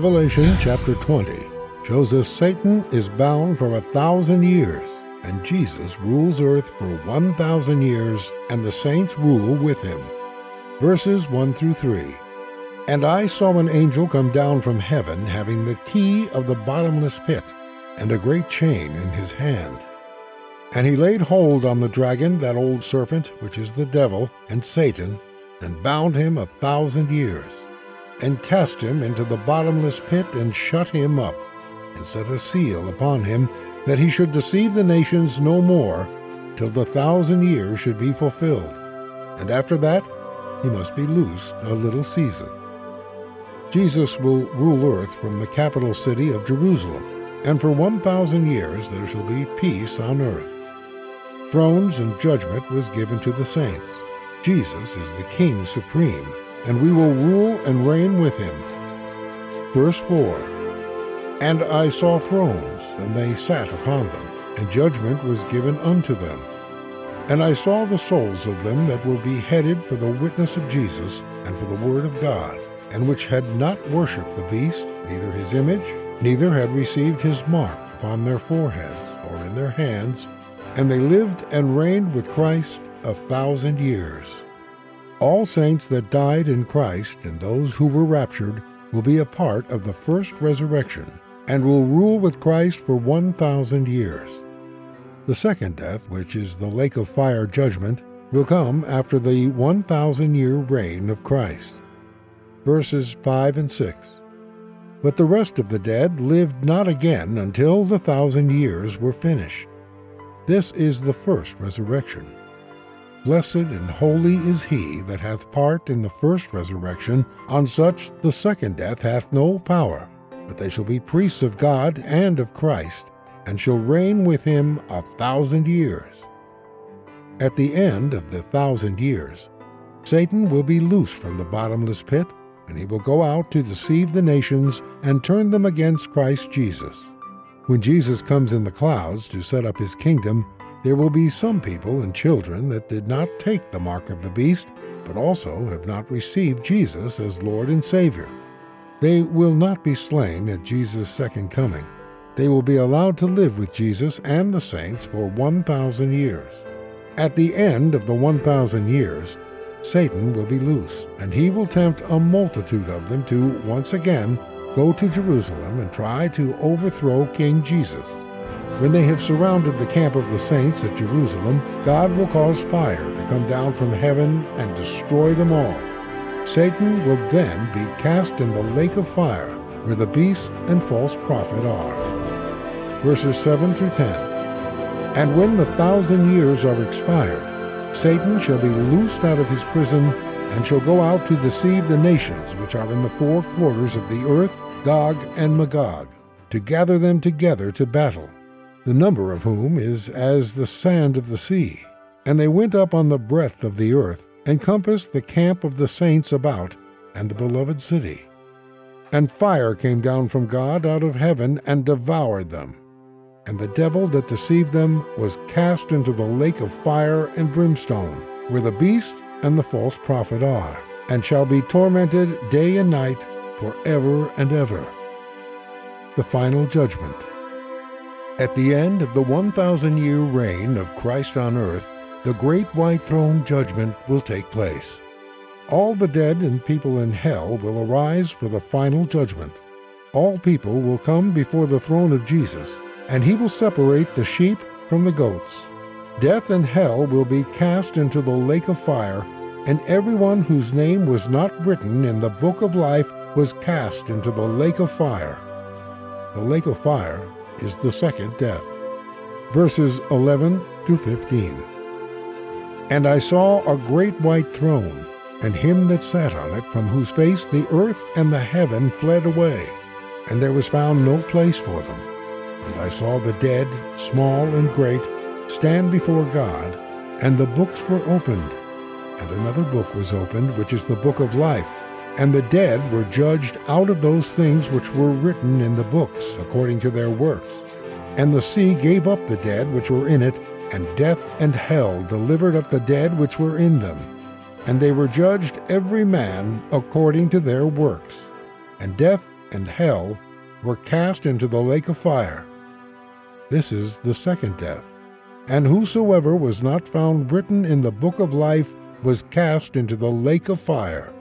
Revelation chapter 20 shows us Satan is bound for a thousand years, and Jesus rules earth for 1,000 years, and the saints rule with him. Verses 1 through 3. And I saw an angel come down from heaven, having the key of the bottomless pit, and a great chain in his hand. And he laid hold on the dragon, that old serpent, which is the devil and Satan, and bound him a thousand years and cast him into the bottomless pit and shut him up, and set a seal upon him, that he should deceive the nations no more, till the thousand years should be fulfilled. And after that he must be loosed a little season. Jesus will rule earth from the capital city of Jerusalem, and for one thousand years there shall be peace on earth. Thrones and judgment was given to the saints. Jesus is the King supreme and we will rule and reign with him. Verse 4 And I saw thrones, and they sat upon them, and judgment was given unto them. And I saw the souls of them that were beheaded for the witness of Jesus and for the word of God, and which had not worshipped the beast, neither his image, neither had received his mark upon their foreheads or in their hands, and they lived and reigned with Christ a thousand years. All saints that died in Christ and those who were raptured will be a part of the first resurrection and will rule with Christ for 1,000 years. The second death, which is the lake of fire judgment, will come after the 1,000 year reign of Christ. Verses 5 and 6. But the rest of the dead lived not again until the thousand years were finished. This is the first resurrection. Blessed and holy is he that hath part in the first resurrection. On such the second death hath no power, but they shall be priests of God and of Christ, and shall reign with him a thousand years. At the end of the thousand years, Satan will be loosed from the bottomless pit, and he will go out to deceive the nations and turn them against Christ Jesus. When Jesus comes in the clouds to set up his kingdom, there will be some people and children that did not take the mark of the beast, but also have not received Jesus as Lord and Savior. They will not be slain at Jesus' second coming. They will be allowed to live with Jesus and the saints for 1,000 years. At the end of the 1,000 years, Satan will be loose, and he will tempt a multitude of them to once again go to Jerusalem and try to overthrow King Jesus. When they have surrounded the camp of the saints at Jerusalem, God will cause fire to come down from heaven and destroy them all. Satan will then be cast in the lake of fire, where the beast and false prophet are. Verses 7 through 10. And when the thousand years are expired, Satan shall be loosed out of his prison, and shall go out to deceive the nations which are in the four quarters of the earth, Gog and Magog, to gather them together to battle the number of whom is as the sand of the sea. And they went up on the breadth of the earth, and compassed the camp of the saints about, and the beloved city. And fire came down from God out of heaven and devoured them. And the devil that deceived them was cast into the lake of fire and brimstone, where the beast and the false prophet are, and shall be tormented day and night for ever and ever. The final judgment. At the end of the 1,000 year reign of Christ on earth, the great white throne judgment will take place. All the dead and people in hell will arise for the final judgment. All people will come before the throne of Jesus, and he will separate the sheep from the goats. Death and hell will be cast into the lake of fire, and everyone whose name was not written in the book of life was cast into the lake of fire. The lake of fire is the second death. Verses 11 to 15. And I saw a great white throne, and him that sat on it, from whose face the earth and the heaven fled away, and there was found no place for them. And I saw the dead, small and great, stand before God, and the books were opened. And another book was opened, which is the book of life. And the dead were judged out of those things which were written in the books, according to their works. And the sea gave up the dead which were in it, and death and hell delivered up the dead which were in them. And they were judged every man according to their works. And death and hell were cast into the lake of fire. This is the second death. And whosoever was not found written in the book of life was cast into the lake of fire.